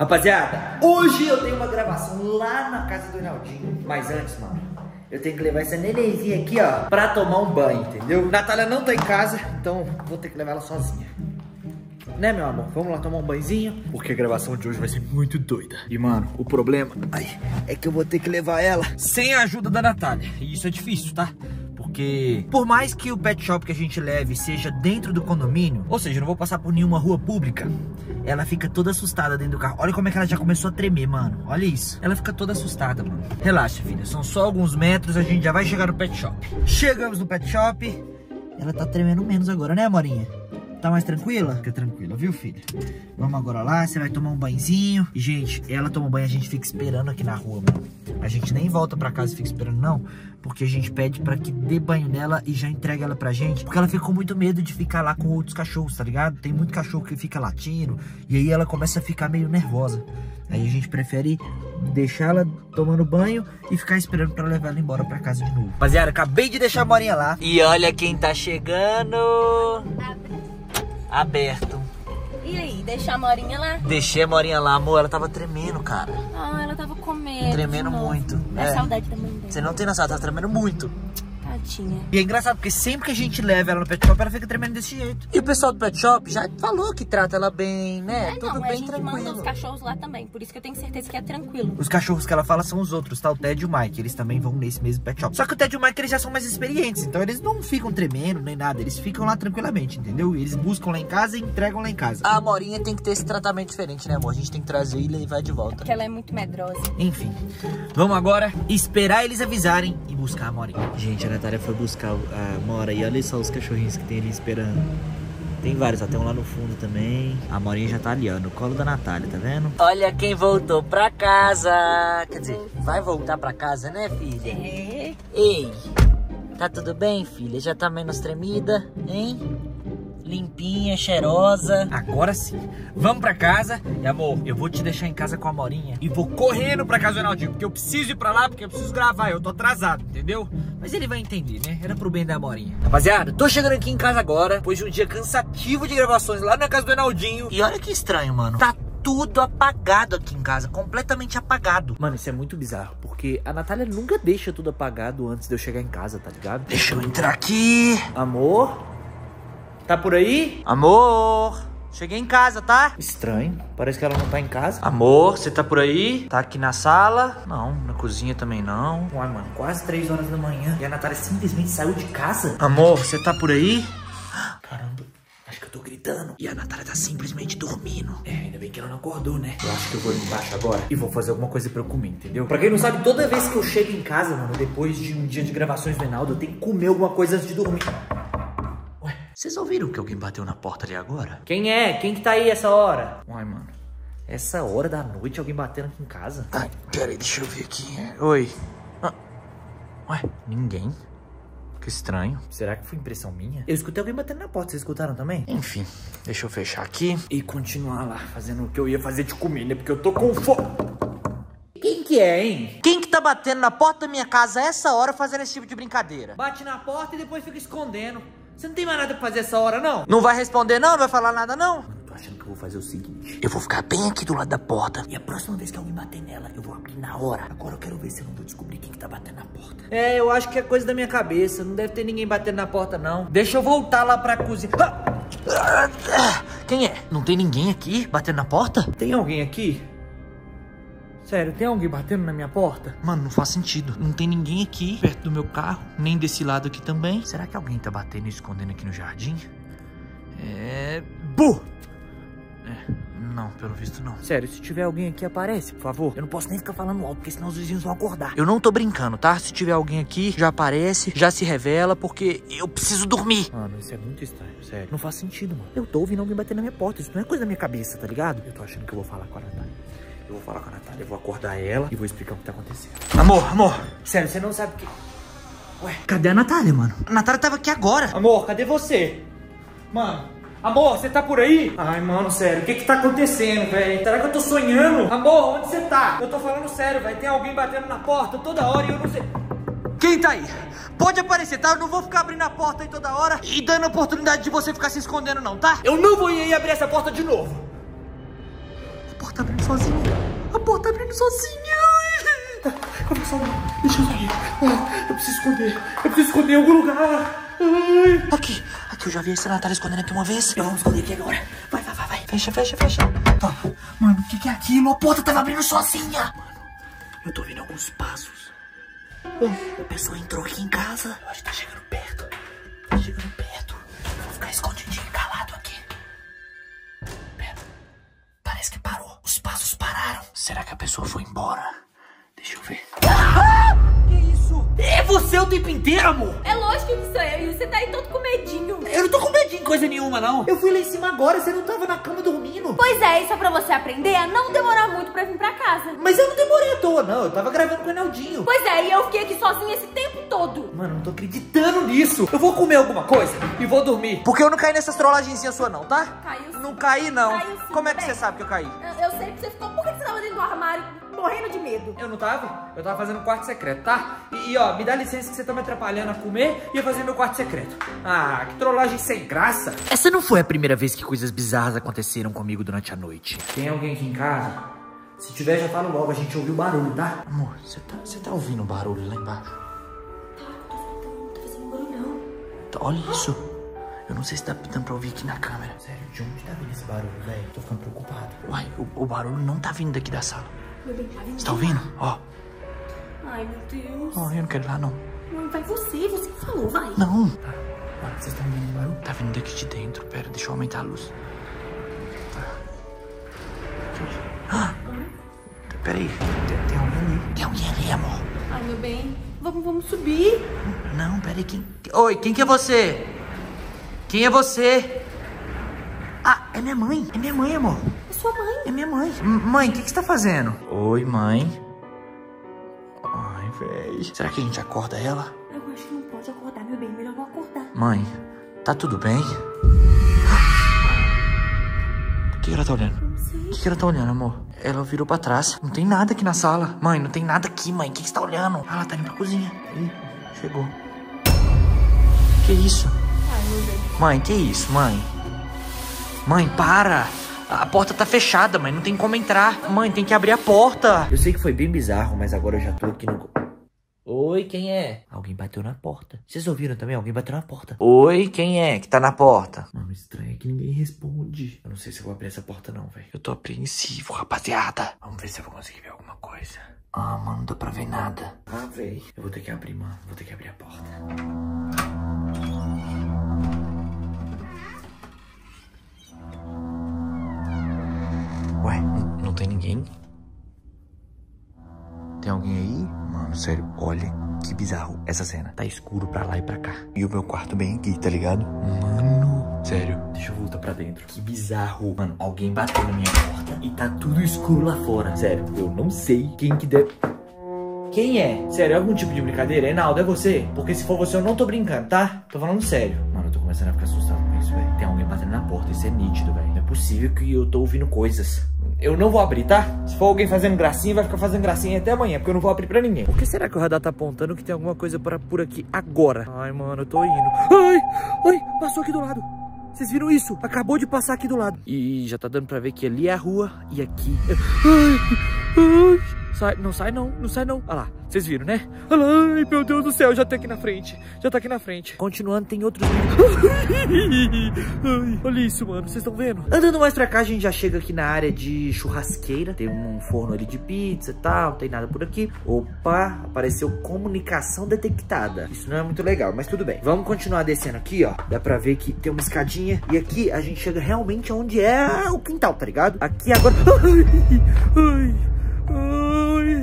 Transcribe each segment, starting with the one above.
Rapaziada, hoje eu tenho uma gravação lá na casa do Reinaldinho. Mas antes, mano, eu tenho que levar essa nenenzinha aqui, ó, pra tomar um banho, entendeu? Natália não tá em casa, então vou ter que levar ela sozinha. Né, meu amor? Vamos lá tomar um banhozinho, porque a gravação de hoje vai ser muito doida. E, mano, o problema ai, é que eu vou ter que levar ela sem a ajuda da Natália. E isso é difícil, tá? Porque por mais que o pet shop que a gente leve seja dentro do condomínio, ou seja, não vou passar por nenhuma rua pública, ela fica toda assustada dentro do carro. Olha como é que ela já começou a tremer, mano. Olha isso. Ela fica toda assustada, mano. Relaxa, filha. São só alguns metros, a gente já vai chegar no pet shop. Chegamos no pet shop. Ela tá tremendo menos agora, né, Amorinha? Tá mais tranquila? Fica tranquila, viu, filha? Vamos agora lá, você vai tomar um banhozinho. E, gente, ela toma banho, a gente fica esperando aqui na rua, mano. A gente nem volta pra casa e fica esperando, não. Porque a gente pede pra que dê banho nela e já entregue ela pra gente. Porque ela fica com muito medo de ficar lá com outros cachorros, tá ligado? Tem muito cachorro que fica latindo. E aí ela começa a ficar meio nervosa. Aí a gente prefere deixar ela tomando banho e ficar esperando pra levar ela embora pra casa de novo. Rapaziada, acabei de deixar a Morinha lá. E olha quem tá chegando. Aberto. E aí, deixar a Morinha lá? Deixei a Morinha lá, amor. Ela tava tremendo, cara. Ah, ela tava com medo. Tremendo muito. É, É. saudade da mãe dela. Você não tem noção, ela tá tremendo muito. Tadinha. E é engraçado, porque sempre que a gente leva ela no pet shop, ela fica tremendo desse jeito. E o pessoal do pet shop já falou que trata ela bem, né? É, Tudo não, a bem gente manda tranquilo. os cachorros lá também. Por isso que eu tenho certeza que é tranquilo. Os cachorros que ela fala são os outros, tá? O Ted e o Mike. Eles também vão nesse mesmo pet shop. Só que o Ted e o Mike, eles já são mais experientes. Então eles não ficam tremendo nem nada. Eles ficam lá tranquilamente, entendeu? Eles buscam lá em casa e entregam lá em casa. A Amorinha tem que ter esse tratamento diferente, né, amor? A gente tem que trazer e levar de volta. Porque ela é muito medrosa. Enfim, vamos agora esperar eles avisarem e buscar a Morinha. Gente, a Natália foi buscar a Mora e olha só os cachorrinhos que tem ali esperando. Tem vários, até um lá no fundo também. A Morinha já tá ali, ó, no colo da Natália, tá vendo? Olha quem voltou pra casa. Quer dizer, vai voltar pra casa, né, filha? É. Ei, tá tudo bem, filha? Já tá menos tremida, hein? Limpinha, cheirosa. Agora sim. Vamos pra casa. E amor, eu vou te deixar em casa com a Morinha. E vou correndo pra casa do Ronaldinho. Porque eu preciso ir pra lá, porque eu preciso gravar. Eu tô atrasado, entendeu? Mas ele vai entender, né? Era pro bem da Morinha. Rapaziada, tô chegando aqui em casa agora. Depois de um dia cansativo de gravações lá na casa do Reinaldinho. E olha que estranho, mano. Tá tudo apagado aqui em casa, completamente apagado. Mano, isso é muito bizarro, porque a Natália nunca deixa tudo apagado antes de eu chegar em casa, tá ligado? Deixa eu entrar aqui. Amor? Tá por aí? Amor? Cheguei em casa, tá? Estranho. Parece que ela não tá em casa. Amor, você tá por aí? Tá aqui na sala? Não, na cozinha também não. Uai, mano, quase 3 horas da manhã. E a Natália simplesmente saiu de casa. Amor, você tá por aí? Caramba. Acho que eu tô gritando. E a Natália tá simplesmente dormindo. É, ainda bem que ela não acordou, né? Eu acho que eu vou embaixo agora e vou fazer alguma coisa pra eu comer, entendeu? Pra quem não sabe, toda vez que eu chego em casa, mano, depois de um dia de gravações do Enaldo, eu tenho que comer alguma coisa antes de dormir. Vocês ouviram que alguém bateu na porta ali agora? Quem é? Quem que tá aí essa hora? Uai, mano. Essa hora da noite alguém batendo aqui em casa? Ai, peraí, deixa eu ver aqui. Oi. Ah. Ué, ninguém. Que estranho. Será que foi impressão minha? Eu escutei alguém batendo na porta, vocês escutaram também? Enfim, deixa eu fechar aqui e continuar lá fazendo o que eu ia fazer de comida, porque eu tô com fome. Quem que é, hein? Quem que tá batendo na porta da minha casa a essa hora fazendo esse tipo de brincadeira? Bate na porta e depois fica escondendo. Você não tem mais nada pra fazer essa hora, não? Não vai responder, não? Não vai falar nada, não? Tô achando que eu vou fazer o seguinte. Eu vou ficar bem aqui do lado da porta. E a próxima vez que alguém bater nela, eu vou abrir na hora. Agora eu quero ver se eu não vou descobrir quem que tá batendo na porta. É, eu acho que é coisa da minha cabeça. Não deve ter ninguém batendo na porta, não. Deixa eu voltar lá pra cozinha. Ah! Quem é? Não tem ninguém aqui batendo na porta? Tem alguém aqui? Sério, tem alguém batendo na minha porta? Mano, não faz sentido. Não tem ninguém aqui perto do meu carro, nem desse lado aqui também. Será que alguém tá batendo e escondendo aqui no jardim? É. Bu! É, não, pelo visto não. Sério, se tiver alguém aqui, aparece, por favor. Eu não posso nem ficar falando alto, porque senão os vizinhos vão acordar. Eu não tô brincando, tá? Se tiver alguém aqui, já aparece, já se revela, porque eu preciso dormir. Mano, isso é muito estranho, sério. Não faz sentido, mano. Eu tô ouvindo alguém bater na minha porta. Isso não é coisa da minha cabeça, tá ligado? Eu tô achando que eu vou falar com a Natália. Eu vou falar com a Natália, eu vou acordar ela e vou explicar o que tá acontecendo. Amor, amor. Sério, você não sabe o que... Ué, cadê a Natália, mano? A Natália tava aqui agora. Amor, cadê você? Mano, amor, você tá por aí? Ai, mano, sério, o que que tá acontecendo, velho? Será que eu tô sonhando? Amor, onde você tá? Eu tô falando sério, vai ter alguém batendo na porta toda hora e eu não sei... Quem tá aí? Pode aparecer, tá? Eu não vou ficar abrindo a porta aí toda hora e dando oportunidade de você ficar se escondendo, não, tá? Eu não vou ir aí abrir essa porta de novo. Porta tá abrindo sozinha. A porta tá abrindo sozinha. Tá, salvar. Deixa eu sair. Ah, eu preciso esconder. Eu preciso esconder em algum lugar. Ai. Aqui. Aqui, eu já vi esse Natália escondendo aqui uma vez. Eu vou esconder aqui agora. Vai, vai, vai, vai. Fecha, fecha, fecha. Tá. Mano, o que, que é aquilo? A porta tava abrindo sozinha. Mano, eu tô ouvindo alguns passos. A pessoa entrou aqui em casa. Eu acho que tá chegando perto. Tá chegando perto. Será que a pessoa foi embora? Deixa eu ver. Ah! Que isso? É você o tempo inteiro, amor? É lógico que sou eu. E você tá aí todo com medinho. Eu não tô com medinho coisa nenhuma, não. Eu fui lá em cima agora, você não tava na cama dormindo. Pois é, isso é pra você aprender a não demorar muito pra vir pra casa. Mas eu não demorei à toa, não. Eu tava gravando com o Enaldinho. Pois é, e eu fiquei aqui sozinha esse tempo todo. Mano, não tô acreditando nisso. Eu vou comer alguma coisa e vou dormir. Porque eu não caí nessas trollagenzinhas sua, não, tá? Caiu sim. Não caí, não. Caiu sim, Como é que bem. você sabe que eu caí? Eu, eu sei que você ficou. Por que você tava dentro do armário morrendo de medo? Eu não tava? Eu tava fazendo um quarto secreto, tá? E, e, ó, me dá licença que você tá me atrapalhando a comer e a fazer meu quarto secreto. Ah, que trollagem sem graça. Essa não foi a primeira vez que coisas bizarras aconteceram comigo durante a noite. Tem alguém aqui em casa? Se tiver, já fala logo, a gente ouviu barulho, tá? Amor, você tá, você tá ouvindo barulho lá embaixo? Não tá fazendo barulhão. Tá, Olha isso. Eu não sei se tá dando pra ouvir aqui na câmera. Sério, de onde tá vindo esse barulho, velho? Tô ficando preocupado. Uai, o, o barulho não tá vindo daqui da sala. Você tá ouvindo? Ó. Ai, meu Deus. Ó, eu não quero ir lá, não. Não, vai você, você que falou, vai. Não. Tá. Vocês estão ouvindo barulho? Tá vindo daqui de dentro. Pera, deixa eu aumentar a luz. Tá. Ah, Pera aí. Tem, tem alguém ali. Tem alguém ali, amor. Ai, meu bem, vamos, vamos subir. Não, pera aí. Quem... Oi, quem que é você? Quem é você? Ah, é minha mãe. É minha mãe, amor. É sua mãe. É minha mãe. M- mãe, o que, que você tá fazendo? Oi, mãe. Ai, véi. Será que a gente acorda ela? Eu acho que não pode acordar, meu bem. Melhor não acordar. Mãe, tá tudo bem? O que ela tá olhando? Não sei. O que ela tá olhando, amor? Ela virou pra trás. Não tem nada aqui na sala. Mãe, não tem nada aqui, mãe. O que que você tá olhando? Ah, ela tá indo pra cozinha. Ih, chegou. Que isso? Ai, meu bem. Mãe, que isso, mãe? Mãe, para! A porta tá fechada, mãe. Não tem como entrar. Mãe, tem que abrir a porta. Eu sei que foi bem bizarro, mas agora eu já tô aqui no. Oi, quem é? Alguém bateu na porta. Vocês ouviram também? Alguém bateu na porta. Oi, quem é que tá na porta? Mano, estranho é que ninguém responde. Eu não sei se eu vou abrir essa porta, não, velho. Eu tô apreensivo, rapaziada. Vamos ver se eu vou conseguir ver alguma coisa. Ah, mano, não dá pra ver nada. Ah, velho. Eu vou ter que abrir, mano. Vou ter que abrir a porta. Ué, não tem ninguém? Tem alguém aí? Mano, sério, olha que bizarro essa cena. Tá escuro pra lá e pra cá. E o meu quarto bem aqui, tá ligado? Mano, sério. Deixa eu voltar pra dentro. Que bizarro. Mano, alguém bateu na minha porta e tá tudo escuro lá fora. Sério, eu não sei quem que deve... Quem é? Sério, é algum tipo de brincadeira? Reinaldo, é você? Porque se for você, eu não tô brincando, tá? Tô falando sério. Mano, eu tô começando a ficar assustado com isso, velho. Tem alguém batendo na porta, isso é nítido, velho. Não é possível que eu tô ouvindo coisas. Eu não vou abrir, tá? Se for alguém fazendo gracinha, vai ficar fazendo gracinha até amanhã, porque eu não vou abrir pra ninguém. Por que será que o radar tá apontando que tem alguma coisa pra, por aqui agora? Ai, mano, eu tô indo. Ai, ai, passou aqui do lado. Vocês viram isso? Acabou de passar aqui do lado. E já tá dando pra ver que ali é a rua e aqui. Ai, ai. Sai, não sai não, não sai não. Olha lá, vocês viram, né? Olha lá, ai, meu Deus do céu, já tá aqui na frente. Já tá aqui na frente. Continuando, tem outros. Ai, olha isso, mano, vocês estão vendo? Andando mais pra cá, a gente já chega aqui na área de churrasqueira. Tem um forno ali de pizza e tal, não tem nada por aqui. Opa, apareceu comunicação detectada. Isso não é muito legal, mas tudo bem. Vamos continuar descendo aqui, ó. Dá pra ver que tem uma escadinha. E aqui a gente chega realmente onde é o quintal, tá ligado? Aqui agora... Ai, ai.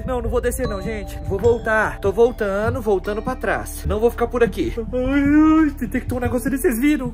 Não, não vou descer não, gente. Vou voltar. Tô voltando, voltando pra trás. Não vou ficar por aqui. Ai, detectou um negócio ali, vocês viram?